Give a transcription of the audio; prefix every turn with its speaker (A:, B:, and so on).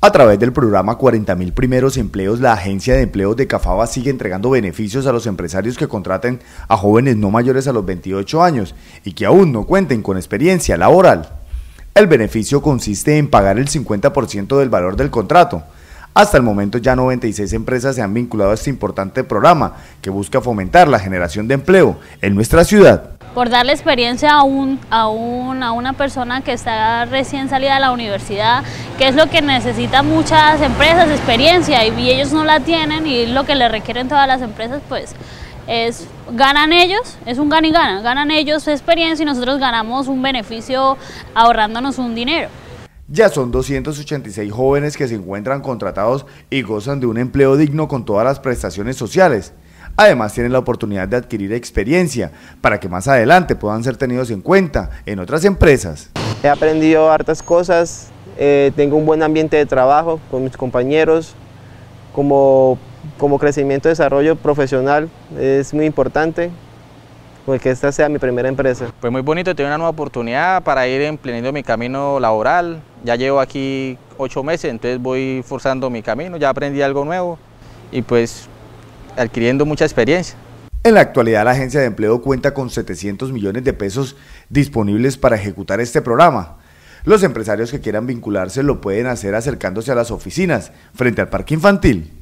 A: A través del programa 40.000 primeros empleos, la agencia de empleos de Cafaba sigue entregando beneficios a los empresarios que contraten a jóvenes no mayores a los 28 años y que aún no cuenten con experiencia laboral. El beneficio consiste en pagar el 50% del valor del contrato. Hasta el momento ya 96 empresas se han vinculado a este importante programa que busca fomentar la generación de empleo en nuestra ciudad
B: por darle experiencia a, un, a, a una persona que está recién salida de la universidad, que es lo que necesitan muchas empresas, experiencia, y, ellos no la tienen y lo que le requieren todas las empresas, pues es ganan ellos, es un gana y gana, ganan ellos experiencia y nosotros ganamos un beneficio ahorrándonos un dinero.
A: Ya son 286 jóvenes que se encuentran contratados y gozan de un empleo digno con todas las prestaciones sociales. Además tienen la oportunidad de adquirir experiencia para que más adelante puedan ser tenidos en cuenta en otras empresas.
C: He aprendido hartas cosas, eh, tengo un buen ambiente de trabajo con mis compañeros, como, como crecimiento y desarrollo profesional es muy importante que esta sea mi primera empresa.
D: Pues muy bonito, tener una nueva oportunidad para ir emprendiendo mi camino laboral. Ya llevo aquí ocho meses, entonces voy forzando mi camino, ya aprendí algo nuevo y pues adquiriendo mucha experiencia.
A: En la actualidad la agencia de empleo cuenta con 700 millones de pesos disponibles para ejecutar este programa. Los empresarios que quieran vincularse lo pueden hacer acercándose a las oficinas frente al parque infantil